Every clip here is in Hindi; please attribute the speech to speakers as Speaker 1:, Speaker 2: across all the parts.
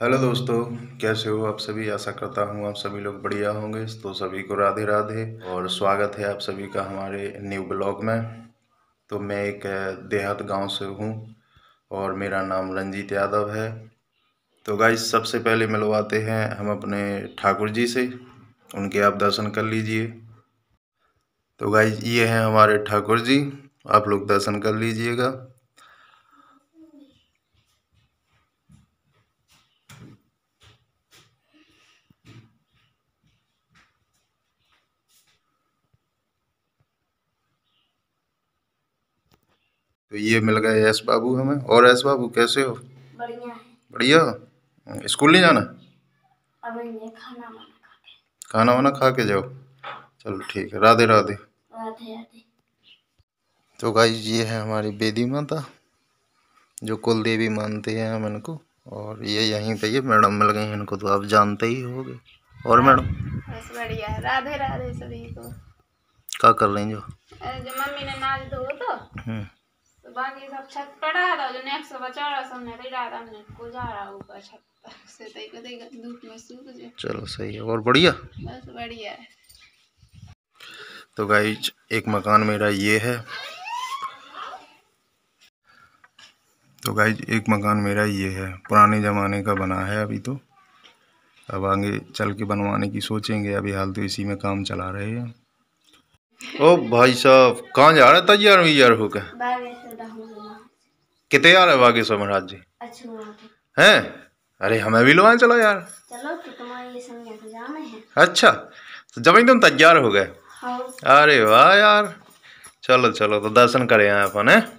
Speaker 1: हेलो दोस्तों, कैसे हो आप सभी? आशा करता हूँ आप सभी लोग बढ़िया होंगे। तो सभी को राधे राधे और स्वागत है आप सभी का हमारे न्यू ब्लॉग में। तो मैं एक देहात गाँव से हूँ और मेरा नाम रंजीत यादव है। तो गाइस, सबसे पहले मिलवाते हैं हम अपने ठाकुर जी से। उनके आप दर्शन कर लीजिए। तो गाइस, ये हैं हमारे ठाकुर जी। आप लोग दर्शन कर लीजिएगा। तो ये मिल गए एस बाबू हमें। और एस बाबू कैसे हो?
Speaker 2: बढ़िया
Speaker 1: बढ़िया? स्कूल नहीं जाना?
Speaker 2: खाना वाना खा के
Speaker 1: जाओ। चलो ठीक है राधे राधे।
Speaker 2: राधे राधे।
Speaker 1: तो गाइस ये है हमारी बेदी माता जो कुल देवी मानते हैं हम इनको। और ये यहीं पे ये मैडम मिल गई इनको तो आप जानते ही होगे। और मैडम?
Speaker 3: बस बढ़िया है राधे राधे सभी को।
Speaker 1: क्या कर रही जो?
Speaker 3: जो मम्मी ने नाच दो तो।
Speaker 1: हम्म,
Speaker 3: तो बाकी सब छत पड़ा था जो नेक्स्ट बचा रहा सबने तो रात हमने को जा रहा ऊपर छत से तई को तई धूप में सूख जाए।
Speaker 1: चलो सही है और बढ़िया?
Speaker 3: बस बढ़िया है।
Speaker 1: तो गाइस एक मकान मेरा ये है। तो गाइस एक मकान मेरा ये है पुराने ज़माने का बना है अभी तो। अब आगे चल के बनवाने की सोचेंगे अभी हाल तो इसी में काम चला रहे हैं। ओ भाई साहब कहाँ जा रहे हैं? तैयार वैयार होकर
Speaker 2: बागेश्वर रहूँगा
Speaker 1: कितने यार है बागेश्वर महाराज जी?
Speaker 2: है?
Speaker 1: हैं अरे हमें भी लो चलो यार।
Speaker 2: चलो तो तुम्हारे ये संज्ञा जाना है
Speaker 1: अच्छा तो जब ही तुम तैयार हो गए।
Speaker 2: हाँ।
Speaker 1: अरे वाह यार। चलो चलो तो दर्शन करें अपन है
Speaker 2: हाँ?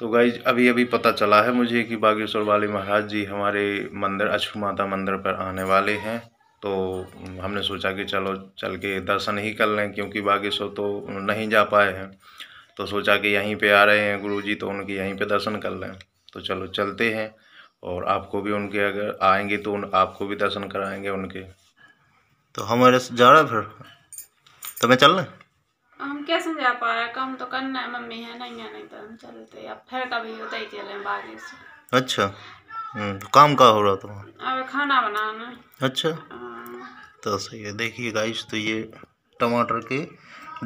Speaker 1: तो गाइज़ अभी अभी पता चला है मुझे कि बागेश्वर वाले महाराज जी हमारे मंदिर अछू माता मंदिर पर आने वाले हैं। तो हमने सोचा कि चलो, चल के दर्शन ही कर लें, क्योंकि बागेश्वर तो नहीं जा पाए हैं। तो सोचा कि यहीं पे आ रहे हैं गुरुजी तो उनके यहीं पे दर्शन कर लें। तो चलो, चलते हैं, और आपको भी उनके अगर आएँगे तो उन, आपको भी दर्शन कराएँगे उनके। तो हमारे जा रहा फिर? तो मैं चल रहा
Speaker 3: हम कैसे जा पा रहे काम तो करना है मम्मी है नहीं है नहीं तो हम चलते अब फिर कभी होता ही चले बागे से।
Speaker 1: अच्छा। हम्म, तो काम का हो रहा तुम्हारा
Speaker 3: अब खाना बनाना।
Speaker 1: अच्छा।
Speaker 3: हाँ,
Speaker 1: तो सही है। देखिए गाइस तो ये टमाटर के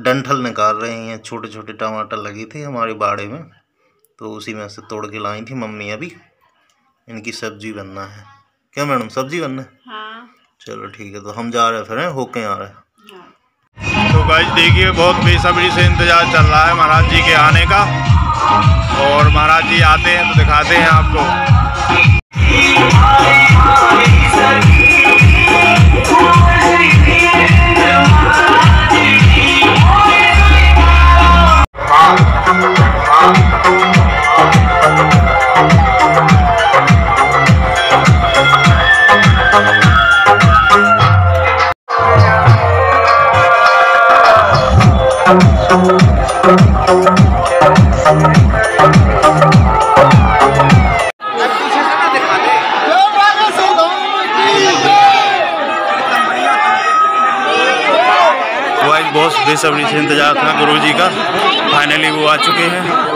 Speaker 1: डंठल निकाल रहे हैं। छोटे छोटे टमाटर लगे थे हमारे बाड़े में। तो उसी में से तोड़ के लाई थी मम्मी अभी। इनकी सब्ज़ी बनना है। क्या मैडम सब्ज़ी बनना है?
Speaker 3: हाँ।
Speaker 1: चलो ठीक है तो हम जा रहे हैं फिर हैं? होके आ रहे हाँ। तो गाइस देखिए, बहुत बेसब्री से इंतज़ार चल रहा है महाराज जी के आने का। और महाराज जी आते हैं तो दिखाते हैं आपको। आज नीचे इंतज़ार था गुरु जी का। फाइनली वो आ चुके हैं।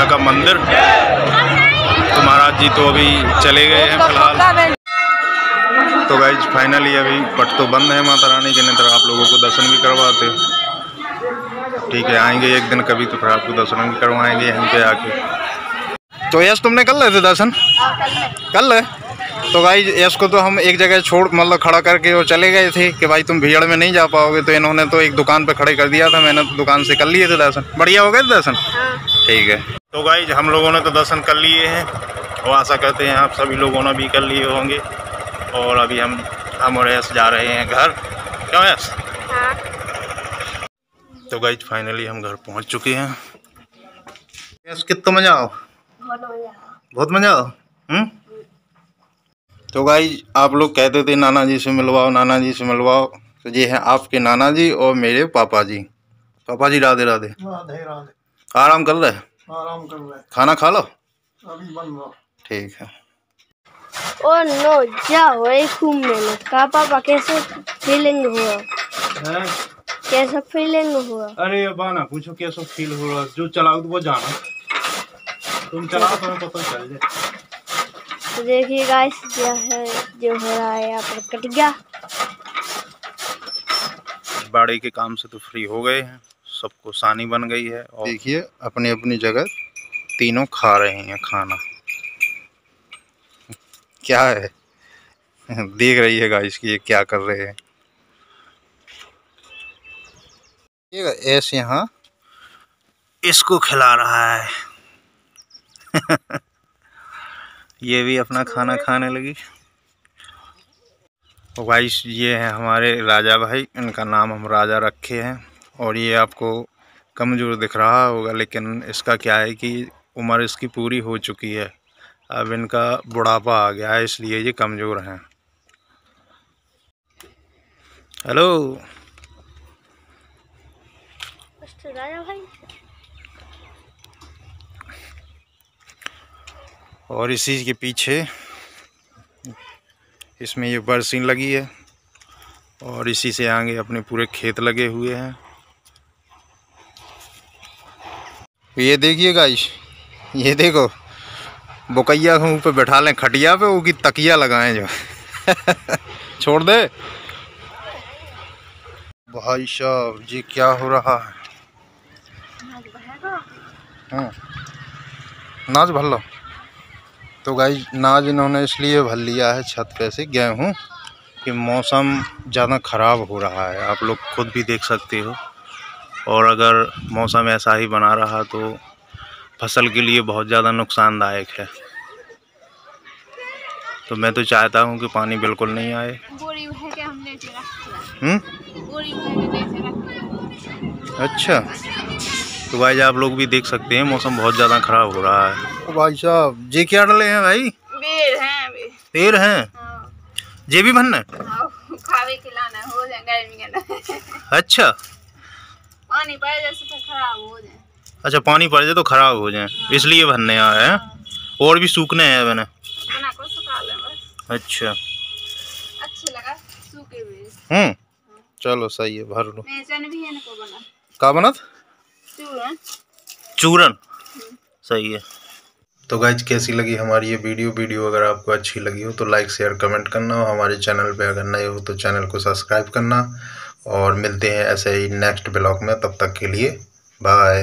Speaker 1: मैया का मंदिर। तो महाराज जी तो अभी चले गए हैं फ़िलहाल। तो गाइज़ फाइनली अभी पट तो बंद है माता रानी के नहीं आप लोगों को दर्शन भी करवाते। ठीक है आएँगे एक दिन कभी तो फिर आपको दर्शन भी करवाएँगे यहीं पे आके। तो यश तुमने कर ले थे दर्शन? कर ले तो भाई यश को तो हम एक जगह छोड़ मतलब खड़ा करके वो चले गए थे कि भाई तुम भीड़ में नहीं जा पाओगे तो इन्होंने तो एक दुकान पे खड़े कर दिया था मैंने तो दुकान से कर लिए थे दर्शन। बढ़िया हो गए दर्शन? ठीक है। तो भाई हम लोगों ने तो दर्शन कर लिए हैं और आशा करते हैं आप सभी लोगों ने भी कर लिए होंगे। और अभी हम हम और यश जा रहे हैं घर। क्यों यश? तो गाइज़ फाइनली हम घर पहुँच चुके हैं। यश कितना मज़ा आओ?
Speaker 2: बहुत मज़ा आया
Speaker 1: बहुत मज़ा आओ? हम्म? तो गाइज़ आप लोग कहते थे नाना जी से मिलवाओ नाना जी से मिलवाओ। तो ये हैं आपके नाना जी और मेरे पापा जी। पापा जी राधे राधे।
Speaker 4: राधे राधे।
Speaker 1: आराम कर रहे
Speaker 4: आराम कर रहे
Speaker 1: खाना खा लो?
Speaker 4: अभी बन रहा।
Speaker 1: ठीक है।
Speaker 2: ओ नो जा हो रही खूब मेहनत का पापा कैसे फीलिंग हुआ कैसा फीलिंग हुआ
Speaker 1: अरे अबा ना पूछो कैसा फील हो रहा? जो चलाओ तो वो जाना। तुम चलाओ तो पता चल जाए।
Speaker 2: तो देखिए गाइस क्या है जो हो रहा है यहाँ पर कट गया।
Speaker 1: बाड़ी के काम से तो फ्री हो गए हैं। सबको सानी बन गई है और देखिए अपनी अपनी जगह तीनों खा रहे हैं खाना। क्या है? देख रही है गाइस कि ये क्या कर रहे हैं। ये ऐसे यहाँ इसको खिला रहा है। ये भी अपना खाना खाने लगी। गाइस ये हैं हमारे राजा भाई। इनका नाम हम राजा रखे हैं। और ये आपको कमज़ोर दिख रहा होगा लेकिन इसका क्या है कि उम्र इसकी पूरी हो चुकी है। अब इनका बुढ़ापा आ गया है इसलिए ये कमज़ोर हैं। हेलो?
Speaker 2: भाई।
Speaker 1: और इसी के पीछे इसमें ये बरसीन लगी है और इसी से आगे अपने पूरे खेत लगे हुए हैं। ये देखिए गाइस ये देखो। बुकैया ऊपर बैठा लें, खटिया पे वो की तकिया लगाएँ जो। छोड़ दे। भाई साहब जी, क्या हो रहा है? हाँ। नाच लो तो गाई नाज इन्होंने इसलिए भर लिया है, छत पे से गेहूँ, कि मौसम ज़्यादा ख़राब हो रहा है। आप लोग खुद भी देख सकते हो। और अगर मौसम ऐसा ही बना रहा तो फ़सल के लिए बहुत ज़्यादा नुकसानदायक है। तो मैं तो चाहता हूँ कि पानी बिल्कुल नहीं आए।
Speaker 3: बोरी है कि हमने से रख दिया।
Speaker 1: हम्म
Speaker 3: बोरी है कि से रख दिया?
Speaker 1: अच्छा। तो भाई आप लोग भी देख सकते हैं मौसम बहुत ज़्यादा ख़राब हो रहा है। तो भाई साहब जे क्या डले हैं भाई?
Speaker 3: बेर हैं
Speaker 1: पेड़ हैं?
Speaker 3: हाँ।
Speaker 1: जे भी बनना
Speaker 3: हाँ, हो
Speaker 1: अच्छा।
Speaker 3: पानी पड़ जाए तो खराब हो जाए।
Speaker 1: अच्छा पानी पड़ जाए तो ख़राब हो जाए। इसलिए भरने आए हैं। और भी सूखने हैं मैंने।
Speaker 3: बना
Speaker 1: अच्छा।
Speaker 3: अच्छे लगा सूखे हुए।
Speaker 1: हम्म। चलो सही है भर लो।
Speaker 3: भी है बना।
Speaker 1: का बनत?
Speaker 3: चूरन।
Speaker 1: चूरन। सही है। तो गाइज़ कैसी लगी हमारी ये वीडियो? वीडियो अगर आपको अच्छी लगी हो तो लाइक शेयर कमेंट करना। और हमारे चैनल पे अगर नए हो तो चैनल को सब्सक्राइब करना। और मिलते हैं ऐसे ही नेक्स्ट ब्लॉग में तब तक के लिए बाय